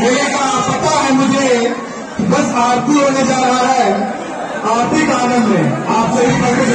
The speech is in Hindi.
मेरे का पता है मुझे, बस आरती होने जा रहा है। आरती का आनंद में आप सभी